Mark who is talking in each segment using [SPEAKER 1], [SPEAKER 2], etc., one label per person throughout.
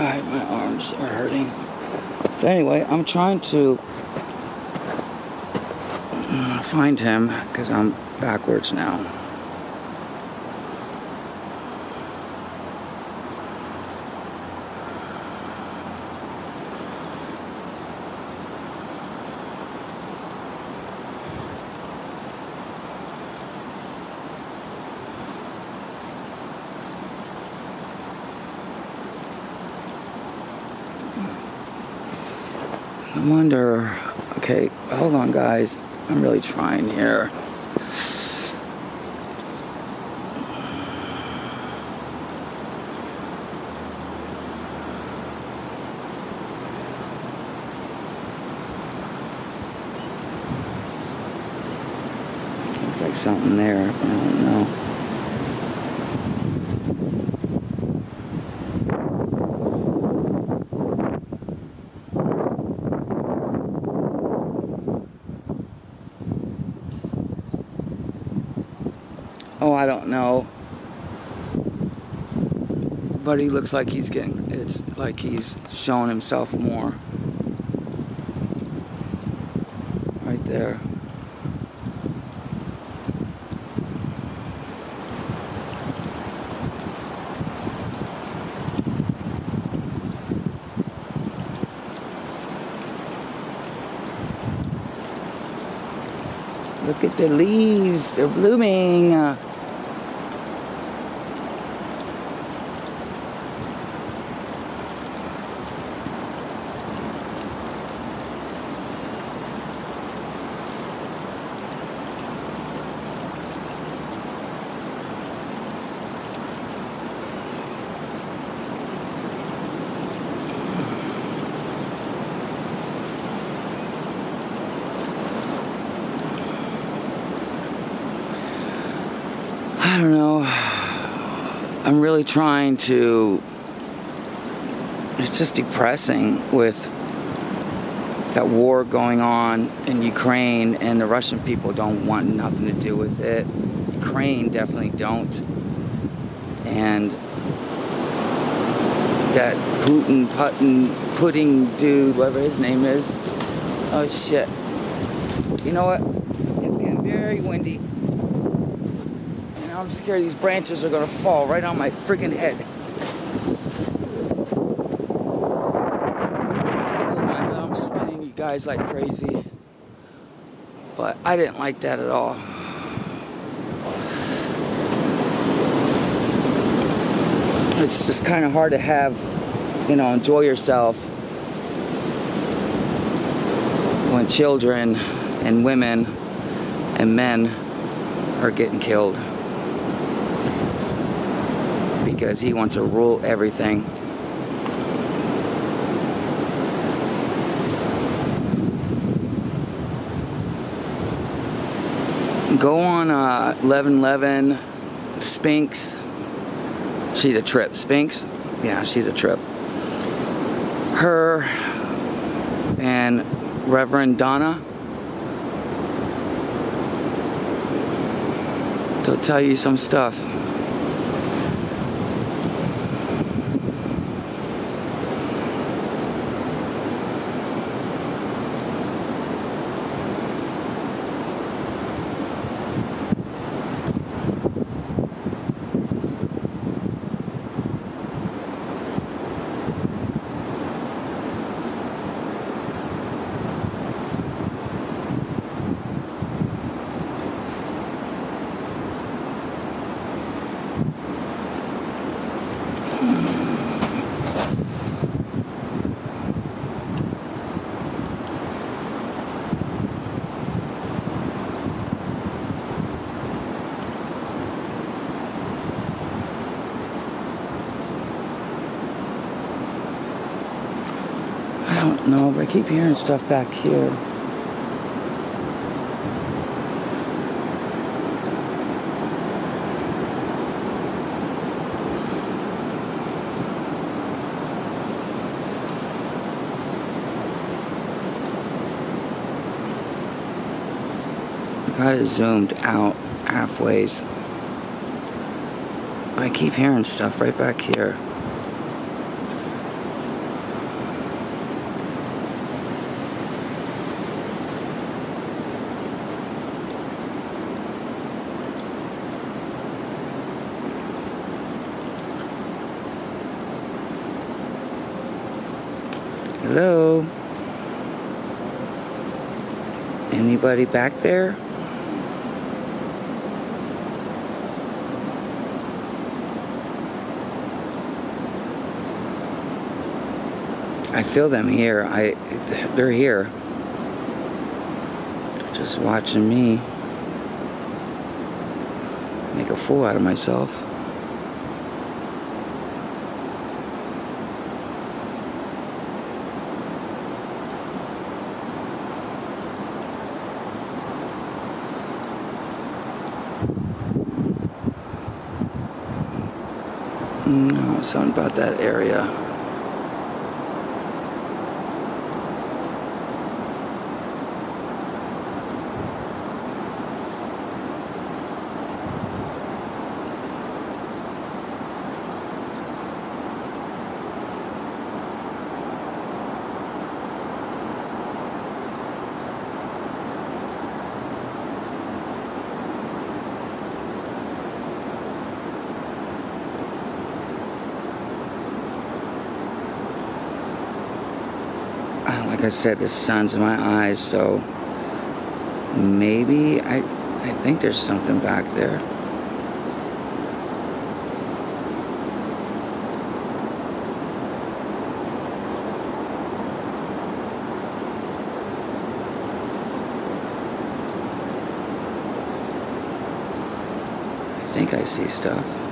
[SPEAKER 1] Alright, my arms are hurting. But anyway, I'm trying to uh, find him because I'm backwards now. I wonder. Okay, hold on, guys. I'm really trying here. Looks like something there. I don't know. I don't know. But he looks like he's getting, it's like he's showing himself more. Right there. Look at the leaves, they're blooming. Uh, I don't know. I'm really trying to. It's just depressing with that war going on in Ukraine, and the Russian people don't want nothing to do with it. Ukraine definitely don't. And that Putin, Putin, pudding dude, whatever his name is. Oh shit. You know what? It's getting very windy. I'm scared these branches are gonna fall right on my friggin' head. Oh I'm spinning you guys like crazy. But I didn't like that at all. It's just kind of hard to have, you know, enjoy yourself when children and women and men are getting killed because he wants to rule everything. Go on uh, 1111 Spinks. She's a trip. Spinks? Yeah, she's a trip. Her and Reverend Donna. They'll tell you some stuff. Know, but I keep hearing stuff back here. Got it zoomed out halfways. I keep hearing stuff right back here. Hello? Anybody back there? I feel them here. I they're here. They're just watching me make a fool out of myself. No, something about that area. Like I said, the sun's in my eyes, so maybe I, I think there's something back there. I think I see stuff.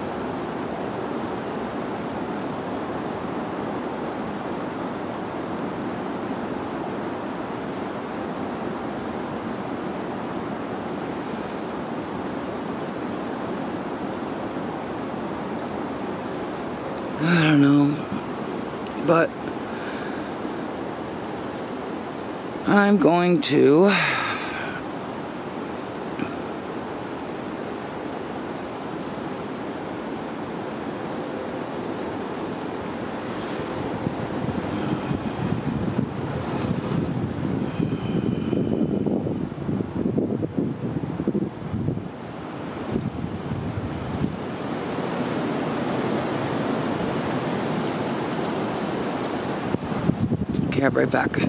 [SPEAKER 1] I don't know. But I'm going to cab right back.